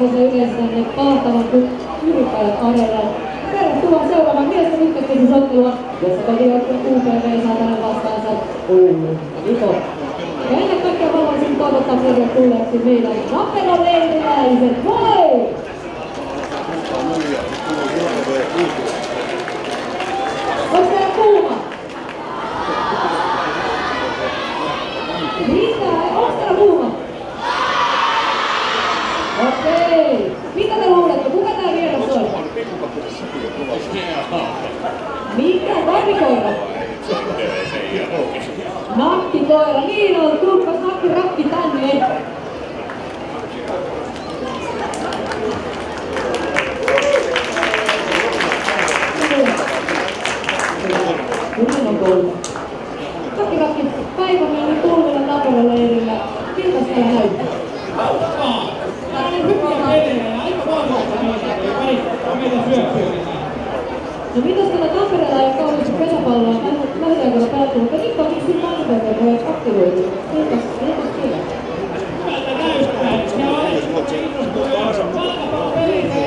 tervetuloa arvoisa yleisö tänne Paahtavan Kyrpäjät Areenalle. Tervetuloa seuraamaan miesten ykköskeskusottelua, jossa kotijoukkueen UPV saa tänne vastaansa Oulu Vito. Ja ennen kaikkea haluaisin toivottaa tervetulleeksi meidän Lappeenon leiriläiset. Moi! Onko Nakkikoira. Niin on. Tulpas nakki rakki tänne. Kunhan on. Päivä meillä tulvilla Napoleon leirillä. Miltä siellä näyttää? Hyviä pelejä ja aika. No mitäs täällä Tampereella ei kauheasti pesäpalloa lähiaikoina pelattu, mutta nyt on näyttää.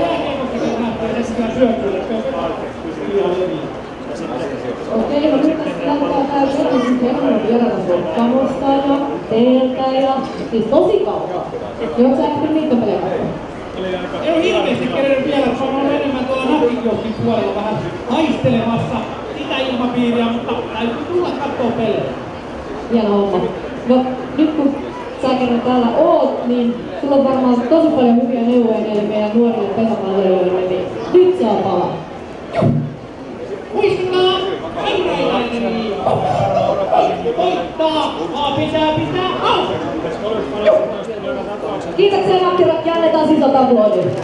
Jääkiekostakin lähtee reskään syöpyille. Ihan leviä. Okei, no nyt tässä alkaa tää ensin kerran vieraana Sotkamosta ja teiltä ja Siis tosi kauan. Niin onko sä ehtinyt niitä pelejä? Ei ole hirveästi kerennyt vielä, koska on ollut enemmän tuolla Natikiokin puolella vähän haistelemassa sitä ilmapiiriä, mutta täytyy tulla katsoa pelejä. Hieno homma. No nyt kun sä kerran täällä oot, niin sulla on varmaan tosi paljon hyviä neuvoja näille meidän nuorille pesäpalloilijoille, niin nyt saa palaa. Muistakaa, ensimmäinen voittaa, vaan pitää pitää auki. Kiitoksia Nakkirat annetaan siis sisältä aplodit.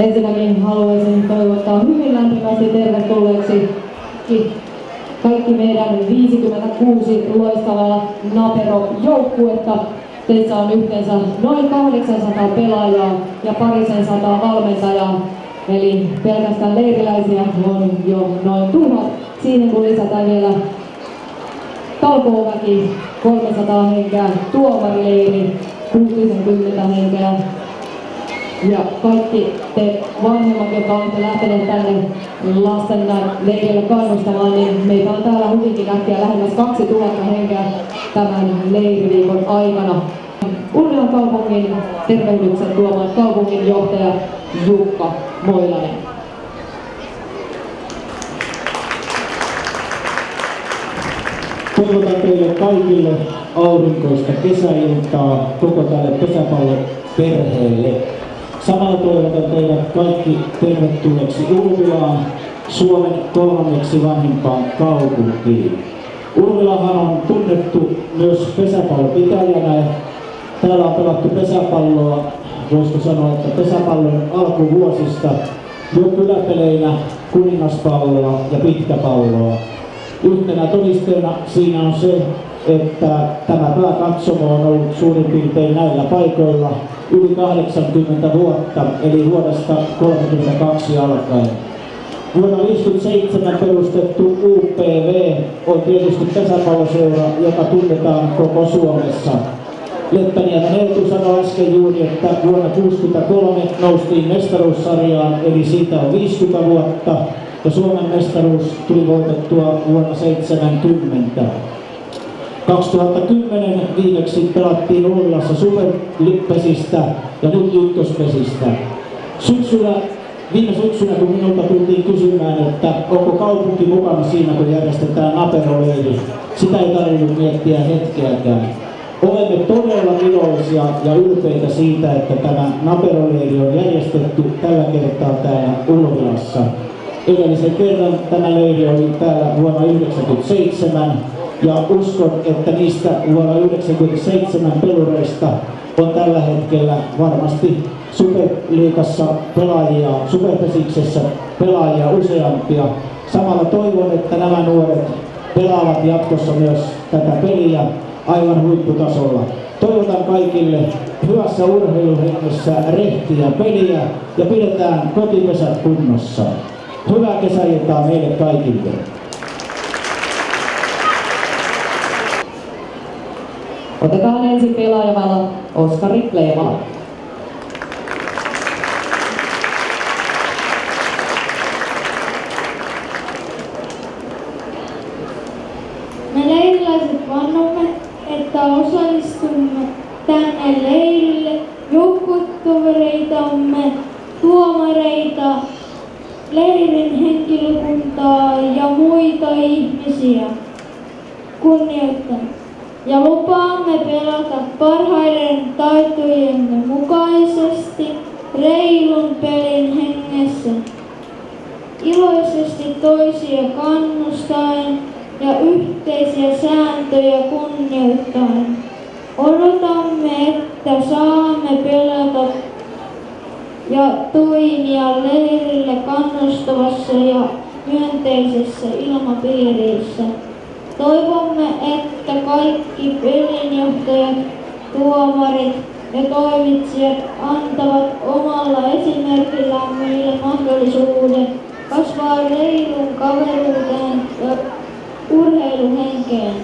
Ensinnäkin haluaisin toivottaa hyvin lämpimästi tervetulleeksi ki- kaikki meidän 56 loistavaa Napero-joukkuetta. Teissä on yhteensä noin 800 pelaajaa ja parisen sataa valmentajaa. Eli pelkästään leiriläisiä on jo noin tuhat. Siihen kun lisätään vielä talkooväki 300 henkeä, tuomarileiri 60 henkeä, ja kaikki te vanhemmat, jotka olette lähteneet tänne lasten leirille kannustamaan, niin meitä on täällä hyvinkin äkkiä lähemmäs 2000 henkeä tämän leiriviikon aikana. Urjalan kaupungin tervehdyksen tuomaan kaupungin johtaja Jukka Moilanen. Toivotan teille kaikille aurinkoista kesäiltaa koko tälle pesäpalloperheelle. Samalla toivotan teidät kaikki tervetulleeksi Urvilaan, Suomen kolmanneksi vanhimpaan kaupunkiin. Urvilahan on tunnettu myös pesäpallopitäjänä. Täällä on pelattu pesäpalloa, voisiko sanoa, että pesäpallon alkuvuosista jo kyläpeleinä kuningaspalloa ja pitkäpalloa. Yhtenä todisteena siinä on se, että tämä pääkatsomo on ollut suurin piirtein näillä paikoilla yli 80 vuotta, eli vuodesta 1932 alkaen. Vuonna 1957 perustettu UPV on tietysti pesäpalloseura, joka tunnetaan koko Suomessa. Leppäniemen Eetu sanoi äsken juuri, että vuonna 1963 noustiin mestaruussarjaan, eli siitä on 50 vuotta, ja Suomen mestaruus tuli voitettua vuonna 1970. 2010 viimeksi pelattiin Ullassa superlippesistä ja nyt ykköspesistä. Syksyllä, viime syksynä kun minulta tultiin kysymään, että onko kaupunki mukana siinä kun järjestetään Naperoleiri, sitä ei tarvinnut miettiä hetkeäkään. Olemme todella iloisia ja ylpeitä siitä, että tämä Naperoleiri on järjestetty tällä kertaa täällä Ulvilassa. Edellisen kerran tämä leiri oli täällä vuonna 1997 ja uskon, että niistä vuonna 1997 pelureista on tällä hetkellä varmasti Superliigassa pelaajia, Superpesiksessä pelaajia useampia. Samalla toivon, että nämä nuoret pelaavat jatkossa myös tätä peliä aivan huipputasolla. Toivotan kaikille hyvässä urheiluhengessä rehtiä peliä ja pidetään kotipesät kunnossa. Hyvää kesäiltaa meille kaikille. Otetaan ensin pelaajavalla Oskari Kleevala. Me leiriläiset vannomme, että osallistumme tänne leirille joukkuetovereitamme, tuomareita, leirin henkilökuntaa ja muita ihmisiä kunnioittain. Ja lupaamme pelata parhaiden taitojemme mukaisesti reilun pelin hengessä. Iloisesti toisia kannustaen ja yhteisiä sääntöjä kunnioittaen. Odotamme, että saamme pelata ja toimia leirille kannustavassa ja myönteisessä ilmapiirissä. Toivomme, että kaikki pelinjohtajat, tuomarit ja toimitsijat antavat omalla esimerkillään meille mahdollisuuden kasvaa reilun kaveruuteen ja urheiluhenkeen.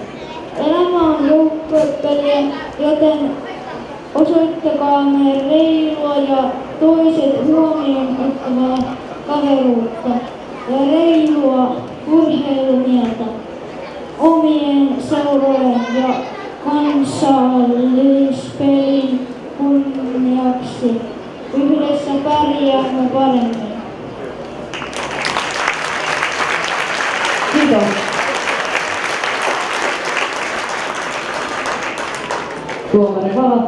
Elämä on joukkuepeliä, joten osoittakaamme reilua ja toisiinsa huomioon ottavaa kaveruutta ja reilua urheilumieltä omien seurojen ja kansallispelin kunniaksi. Yhdessä pärjäämme paremmin. Kiitos. Tuomari Vala,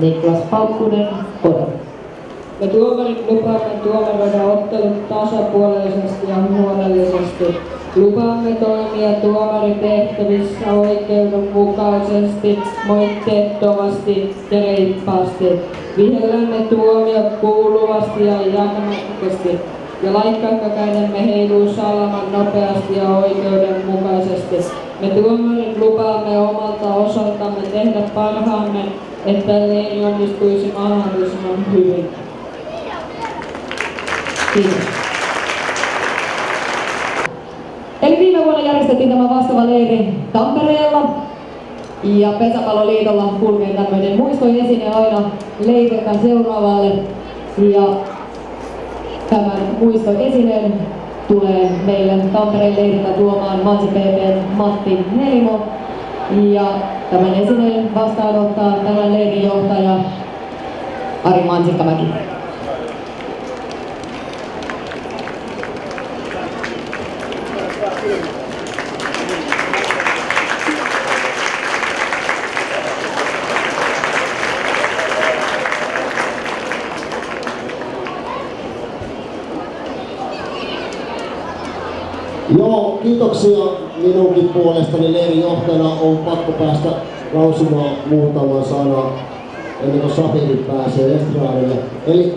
Niklas Paukkunen, Pori. Me tuomarit lupaamme tuomaroida ottelut tasapuolisesti ja huolellisesti. Lupaamme toimia tuomaritehtävissä oikeudenmukaisesti, moitteettomasti ja reippaasti. Vihellämme tuomiot kuuluvasti ja jakamattomasti. Ja laikkakädemme heiluu salaman nopeasti ja oikeudenmukaisesti. Me tuomarit lupaamme omalta osaltamme tehdä parhaamme, että leiri onnistuisi mahdollisimman hyvin. Kiitos. Eli viime vuonna järjestettiin tämä vastaava leiri Tampereella. Ja Pesäpalloliitolla kulkee tämmöinen muistoesine aina leiriltä seuraavalle. Ja tämän muistoesineen tulee meille Tampereen leiriltä tuomaan Mansi PP Matti Helimo. Ja tämän esineen vastaanottaa tämän leirin johtaja Ari Mansikkamäki. Joo, kiitoksia minunkin puolestani leirin johtajana on pakko päästä lausumaan muutaman sana ennen kuin Safiri pääsee estraadille. Eli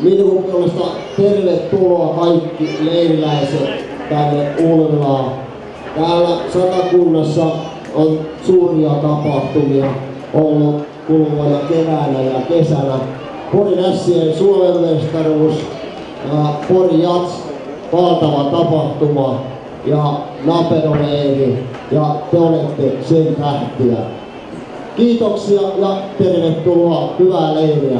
minun puolesta tervetuloa kaikki leiriläiset tänne Ulvilaan. Täällä Satakunnassa on suuria tapahtumia ollut kuluvana keväänä ja kesänä. Porin Suomen mestaruus, Pori Jats valtava tapahtuma ja Naperoleiri ja te olette sen tähtiä. Kiitoksia ja tervetuloa hyvää leiriä.